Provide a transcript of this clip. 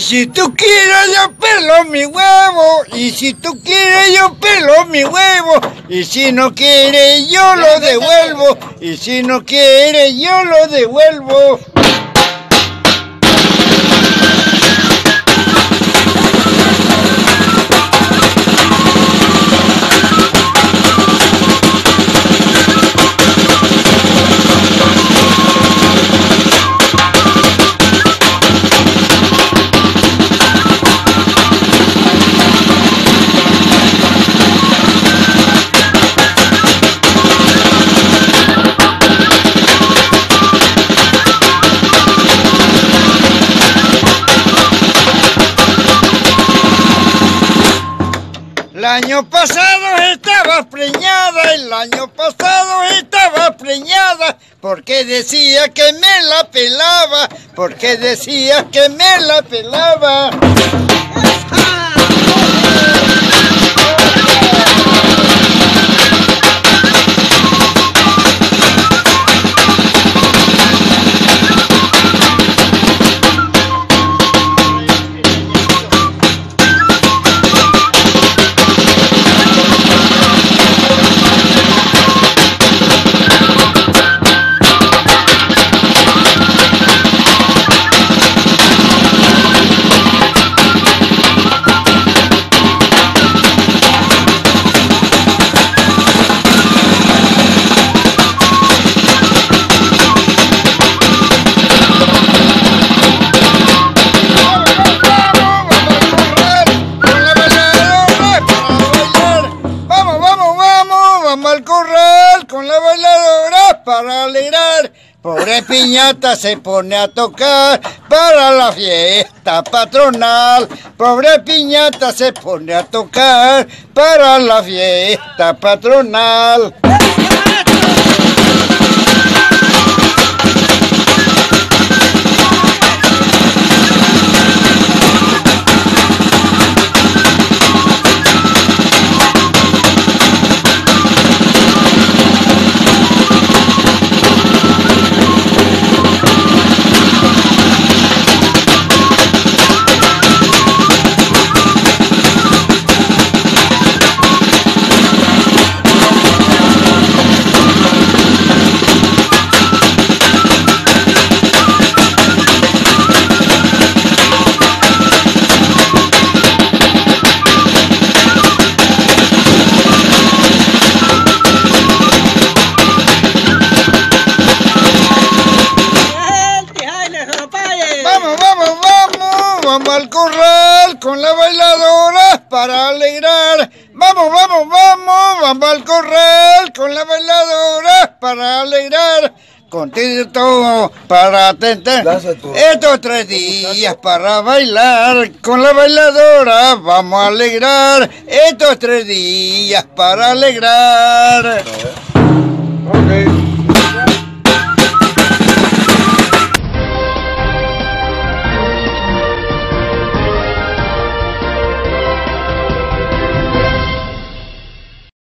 si tú quieres yo pelo mi huevo, y si tú quieres yo pelo mi huevo, y si no quieres yo lo devuelvo, y si no quieres yo lo devuelvo. Año pasado estaba preñada, el año pasado estaba preñada, porque decía que me la pelaba, porque decía que me la pelaba. Al corral con la bailadora para alegrar. Pobre piñata se pone a tocar para la fiesta patronal. Pobre piñata se pone a tocar para la fiesta patronal. Al corral con la bailadora para alegrar. Vamos, vamos, vamos, vamos al corral con la bailadora para alegrar. Contento para tentar estos tres días para bailar con la bailadora. Vamos a alegrar estos tres días para alegrar.